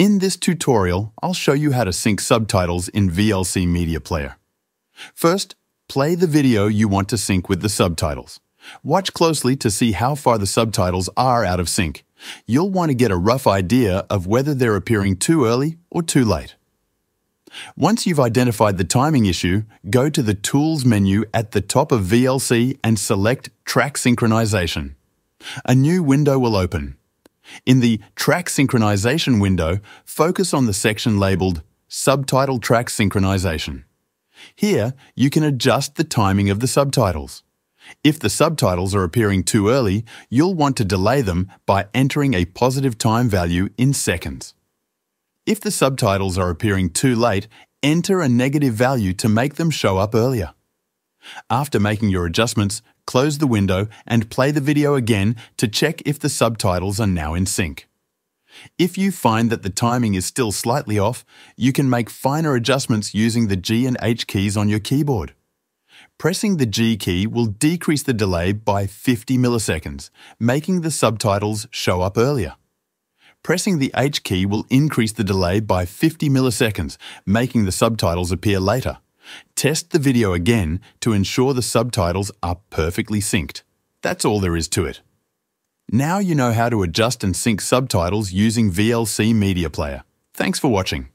In this tutorial, I'll show you how to sync subtitles in VLC Media Player. First, play the video you want to sync with the subtitles. Watch closely to see how far the subtitles are out of sync. You'll want to get a rough idea of whether they're appearing too early or too late. Once you've identified the timing issue, go to the Tools menu at the top of VLC and select Track Synchronization. A new window will open. In the Track Synchronization window, focus on the section labeled Subtitle Track Synchronization. Here, you can adjust the timing of the subtitles. If the subtitles are appearing too early, you'll want to delay them by entering a positive time value in seconds. If the subtitles are appearing too late, enter a negative value to make them show up earlier. After making your adjustments, close the window and play the video again to check if the subtitles are now in sync. If you find that the timing is still slightly off, you can make finer adjustments using the G and H keys on your keyboard. Pressing the G key will decrease the delay by 50 milliseconds, making the subtitles show up earlier. Pressing the H key will increase the delay by 50 milliseconds, making the subtitles appear later. Test the video again to ensure the subtitles are perfectly synced. That's all there is to it. Now you know how to adjust and sync subtitles using VLC Media Player. Thanks for watching.